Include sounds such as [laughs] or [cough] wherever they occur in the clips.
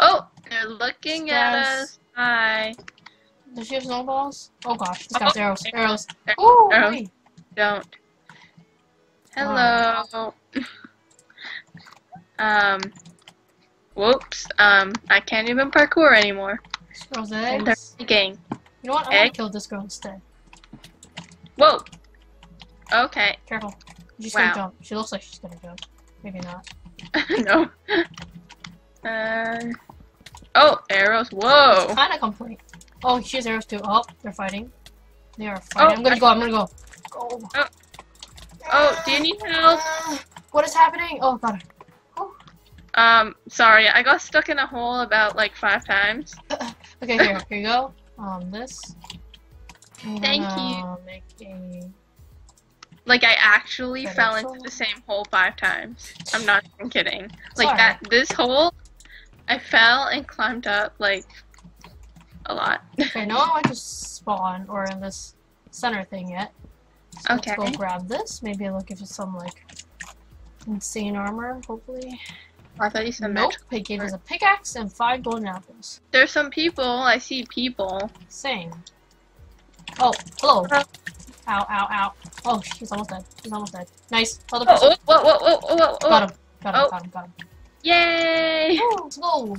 Oh, they're looking at us. Hi. Does she have snowballs? Oh gosh, this guy's Oh, arrows. Arrows. Ar- Ooh, arrows. Don't. Hello. [laughs] um. Whoops. Um. I can't even parkour anymore. And they're eggs. thinking. You know what? I'm gonna egg. kill this girl instead. Whoa. Okay. Careful. She's Wow. gonna jump. She looks like she's gonna jump. Maybe not. [laughs] no. Uh. Oh, arrows. Whoa. Kinda complete. Oh, she has arrows too. Oh, they're fighting. They are fighting. Oh, I'm gonna I- go. I'm gonna go. Go. Oh, do you need help? What is happening? Oh, got it. Um. Sorry, I got stuck in a hole about like five times. [laughs] Okay, here, here you go. Um, this. I'm Thank gonna Make a. Like I actually Better fell into the same hole five times. I'm not even kidding. Like alright. that. This hole, I fell and climbed up like a lot. Okay, no one went to spawn or in this center thing yet. So Okay. Let's go grab this. Maybe look if it's some like insane armor. Hopefully. I thought you said Nope. It gave us a pickaxe and five golden apples. There's some people. I see people. Same. Oh, hello. Uh. Ow, ow, ow. Oh, she's almost dead. She's almost dead. Nice. Other Oh, oh, whoa, whoa, whoa, whoa, whoa. Got him. Got him. Oh. Got him. Got him. Yay! Woo, let's. Oh,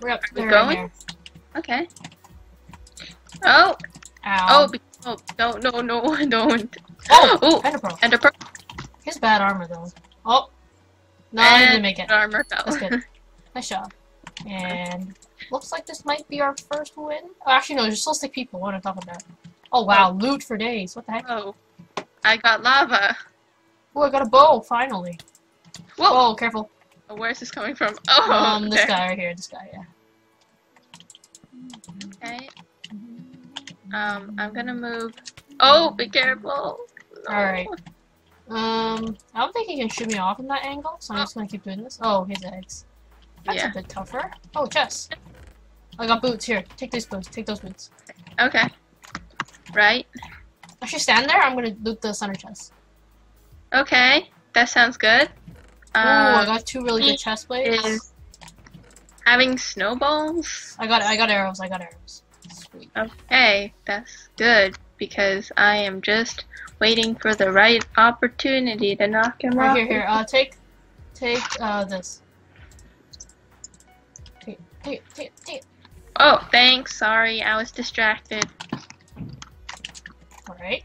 we're up there. going? Here. Okay. Oh, Ow. oh, oh, no, no, no, [laughs] don't. Oh, [gasps] oh, Ender Pearl. and He has bad armor though. Oh. No, he didn't and make it. armor fell. That's good. [laughs] Nice job. And looks like this might be our first win. Oh, actually, no, there's still six people. What on top of that? Oh wow, oh. loot for days. What the heck? oh, I got lava. Oh, I got a bow finally. Whoa, Oh, careful. Oh, where's this coming from? Oh, Um, this there. guy right here. This guy, yeah. Okay. Um, I'm gonna move. Oh, be careful. No. Alright. Um, I don't think he can shoot me off in that angle, so I'm just gonna keep doing this. Oh, his eggs. That's Yeah. a bit tougher. Oh, chest. I got boots here. Take these boots. Take those boots. Okay. Right. I should stand there. I'm gonna loot the center chest. Okay. That sounds good. Ooh, I got two really good chest plates. having snowballs. I got I got arrows. I got arrows. Sweet. Okay, that's good because I am just waiting for the right opportunity to knock him Right off. here, here. Uh, take, take uh this. Take, take, take, take. Oh, thanks. Sorry, I was distracted. All right.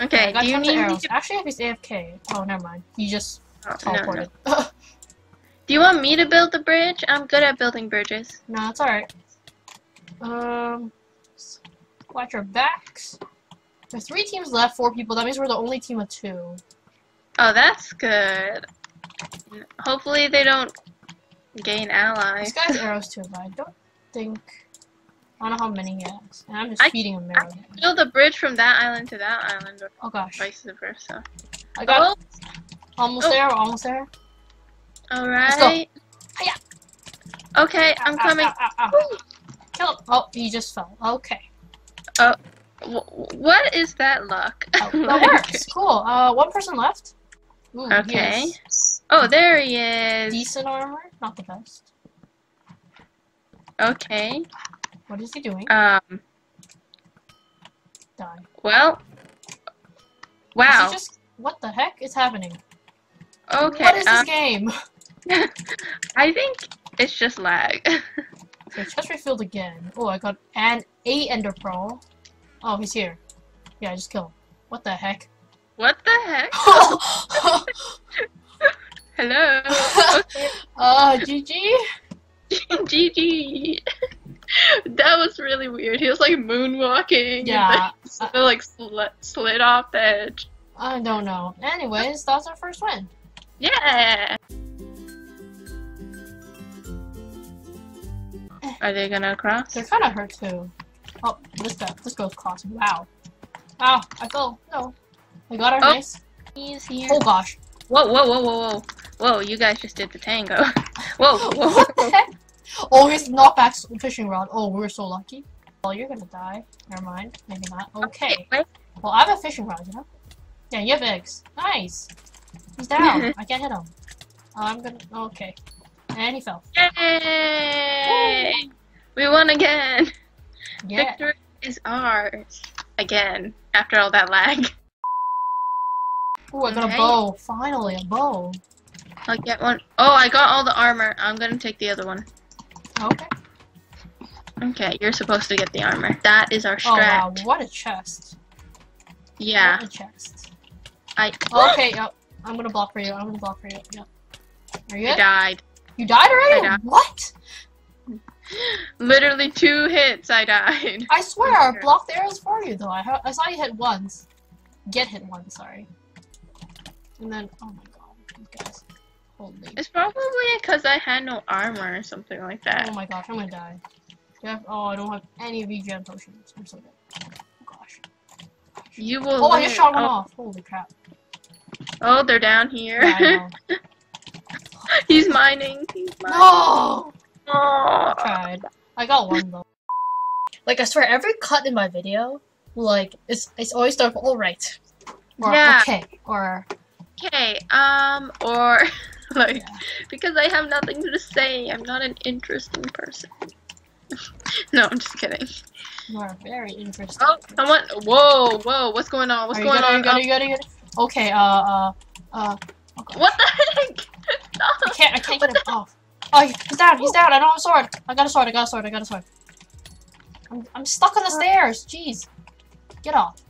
Okay, I got do you need arrows. to, Actually, if he's AFK. Oh, never mind. He just oh, no, no. [laughs] Do you want me to build the bridge? I'm good at building bridges. no, it's all right. Um, watch our backs. There's three teams left. Four people. That means we're the only team of two. Oh, that's good. Hopefully they don't gain allies. This guy's [laughs] arrows too, but I don't think. I don't know how many he has, and I'm just I- feeding him I arrows. can build a bridge from that island to that island, or Oh gosh, vice versa. I got Oh, almost oh. there. Almost there. Alright. Hiya. Okay, I'm Ow, coming. ow, ow, ow. Kill him. Oh, you just fell. Okay. Wh- What is that luck? Oh, that [laughs] works. Cool. Uh, one person left. Ooh, Okay. has Oh, there he is. Decent armor. Not the best. Okay. What is he doing? Um. Die. Well. Wow. just... What the heck is happening? Okay. What is this um, game? [laughs] I think it's just lag. [laughs] Okay, chest refilled again. Oh, I got an a ender pearl. Oh, he's here. Yeah, I just kill him. What the heck? what the heck? [laughs] Hello. Okay. uh, GG. GG. that was really weird. He was like moonwalking. Yeah. And then, like slid, slid off the edge. I don't know. Anyways, that's our first win. Yeah. Are they gonna cross? They're kind of hurt too. Oh, this guy, this goes crossing. Wow. Ow, I fell. No. We got our Oh. nice. He's here. Oh gosh. Whoa, whoa, whoa, whoa, whoa. Whoa, you guys just did the tango. [laughs] whoa, [laughs] whoa, What the whoa. heck? Oh, he's knockback fishing rod. Oh, we're so lucky. Well, you're gonna die. Never mind. Maybe not. Okay. Wait. Well, I have a fishing rod, you know? Yeah, you have eggs. Nice. He's down. [laughs] I can't hit him. Oh, I'm gonna. Oh, okay. And he fell. Yay! We won again. Yeah. Victory is ours again after all that lag. Ooh, I got Okay. a bow. Finally, a bow. I'll get one. Oh, I got all the armor. I'm gonna take the other one. Okay. Okay, you're supposed to get the armor. That is our strat. Oh wow, what a chest. Yeah, What a chest. I Okay, yep. I'm gonna block for you. I'm gonna block for you. Yep. Are you I died. You died already? Died. What? [gasps] Literally two hits. I died. I swear, I [laughs] blocked the arrows for you though. I, I saw you hit once. Get hit once, sorry. And then, oh my god, these guys. Holy. It's probably because I had no armor or something like that. Oh my gosh, I'm gonna die. Yeah. Oh, I don't have any regen potions. I'm so dead. Oh gosh. You will. Oh, I just shot one oh, off. Holy crap. Oh, they're down here. Yeah, [laughs] He's mining. He's mining. no! Oh. tried. I got one though. Like I swear, every cut in my video, like it's it's always stuff all right, or Yeah. okay, or Okay. Um. Or [laughs] like yeah. because I have nothing to say. I'm not an interesting person. [laughs] no, I'm just kidding. you are very interesting. Oh, someone. Whoa, whoa. What's going on? What's Are you going good? Are on? you good? Are you good? Are you good? Okay. Uh. Uh. Uh. oh What the heck? I can't. I can't get him off. Oh, he's down. He's down. I don't have a sword. I got a sword. I got a sword. I got a sword. I'm, I'm stuck on the stairs. Jeez. Get off.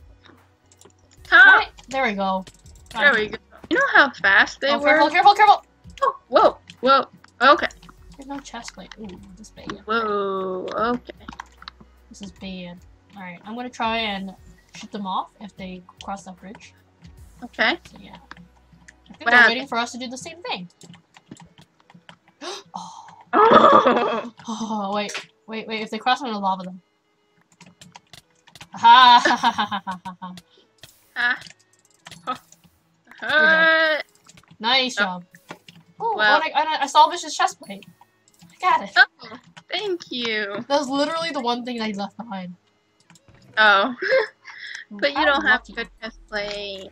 Huh? Right. There we go. Got There we go. You know how fast they Oh, were? careful! Careful! Careful! Oh, whoa, whoa. Okay. There's no chest plate. Ooh, this is bad. Whoa. Okay. This is bad. Alright, I'm gonna try and shoot them off if they cross that bridge. Okay. So yeah. I think they're waiting for us to do the same thing. [gasps] oh. [laughs] Oh. wait, wait, wait. If they cross, I'm gonna lava them. Ha ha ha ha ha ha ha. Ah. Uh, Nice Oh. job. Oh, Well- I, I, I salvaged his chest plate. I got it. oh, thank you. That was literally the one thing I left behind. Oh. [laughs] but you I'm don't have lucky. good chest plate.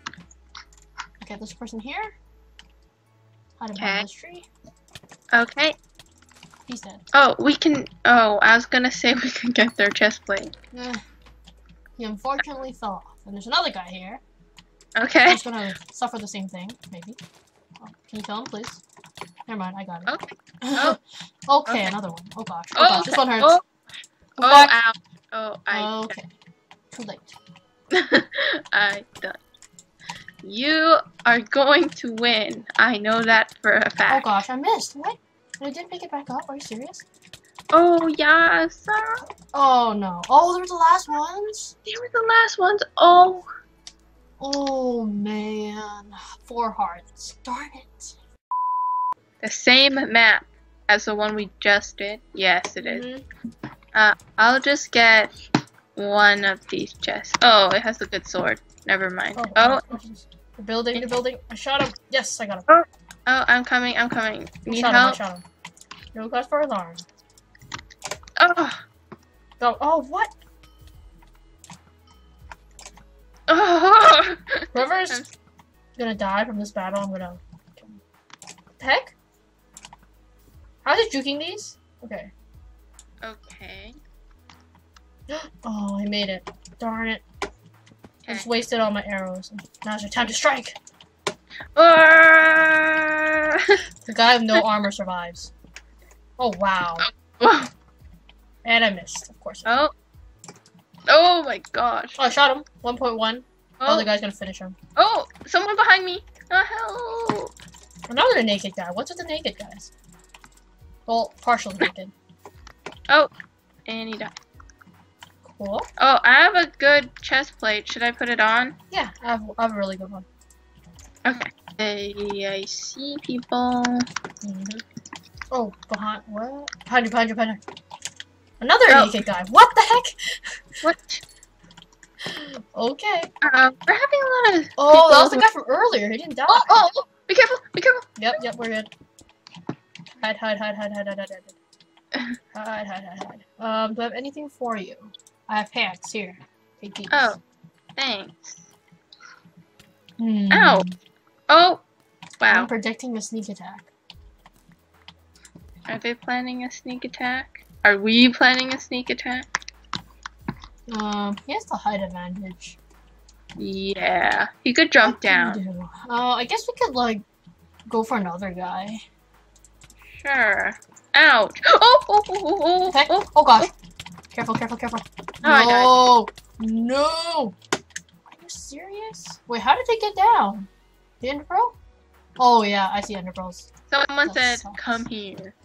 Okay, this person here. Hide Okay. behind this tree. Okay. He's dead. Oh, we can. Oh, I was gonna say [laughs] we can get their chest plate. Eh. He unfortunately fell off. And there's another guy here. Okay. He's gonna suffer the same thing, maybe. Oh, can you kill him, please? Never mind, I got it. Okay. [laughs] Oh. okay, okay. another one. Oh gosh. Oh, Oh, gosh, this one hurts. Oh, oh, ow. Oh, I. okay. Too late. [laughs] I done. You are going to win. I know that for a fact. Oh gosh, I missed. What? I didn't pick it back up. Are you serious? Oh, yes. sir. Oh no. Oh, they were the last ones? They were the last ones. Oh. Oh man. Four hearts. Darn it. The same map as the one we just did. Yes, it is. Mhm. I'll just get one of these chests. Oh, it has a good sword. Never mind. Oh, Oh, oh, the building, the building. I shot him. Yes, I got him. oh, oh I'm coming. I'm coming. I Need shot him. I help? shot him. No cause for alarm. Oh, Go. Oh, what? oh. [laughs] Whoever's gonna die from this battle, I'm gonna. Heck? How's it juking these? Okay. okay. [gasps] Oh, I made it. Darn it. I just wasted all my arrows. Now's your time to strike. [laughs] The guy with no armor survives. Oh wow. Whoa. And I missed, of course. Oh. Oh my gosh. Oh, I shot him. 1.1. Oh, the oh. guy's gonna finish him. oh, someone behind me. Oh, help. Another naked guy. What's with the naked guys? Well, partially naked. [laughs] Oh, and he died. Cool. Oh, I have a good chest plate. Should I put it on? Yeah, I have, I have a really good one. Okay. Hey, I see people. Mhm. Oh, behind what? Behind you, behind you, behind you. Another Oh. naked guy. What the heck? What? [laughs] Okay. Uh, we're having a lot of. Oh, that was the guy from earlier. He didn't die. Oh, oh, oh, be careful, be careful. Yep, yep, we're good. Hide, hide, hide, hide, hide, hide, hide, hide. [laughs] Hide, hide, hide, hide. Um, do I have anything for you? I have pants here. Take these. Oh. Thanks. Hmm. Ow. Oh, Wow. I'm predicting a sneak attack. Are they planning a sneak attack? Are we planning a sneak attack? Um, he has the height advantage. Yeah. He could jump What down. do? Uh, I guess we could like go for another guy. Sure. Ouch. [gasps] Oh, oh, oh, oh, oh, Okay. oh. Oh gosh. Careful, careful, careful. Oh, no. No. Are you serious? Wait, how did they get down? The Ender Pearl? Oh yeah, I see Ender Pearls. Someone That said, sucks. come here.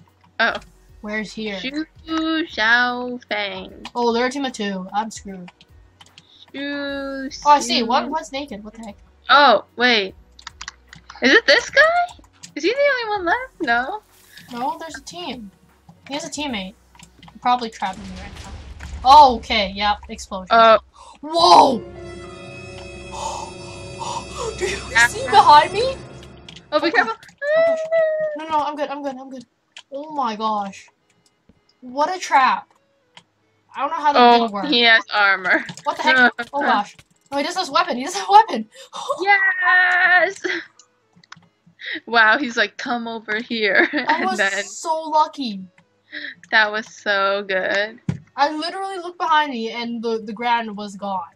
Oh. Where's here? Shu Xiao Fang. Oh, they're a team of two. I'm screwed. Shu Oh, I see. One one's naked. What the heck? Oh, wait. Is it this guy? Is he the only one left? No. No, there's a team. He has a teammate. Probably trapping me right now. Oh, okay. Yep. Explosion. Oh, Whoa! [gasps] Do you see behind me? oh, be careful. No, no, I'm good. I'm good. I'm good. Oh my gosh. What a trap. I don't know how that Oh, didn't work. he has armor. What the heck? [laughs] Oh gosh. Oh, he does have a weapon. He does have a weapon. [gasps] Yes! [laughs] Wow, he's like, come over here. [laughs] I was then so lucky. that was so good. I literally looked behind me and the, the ground was gone.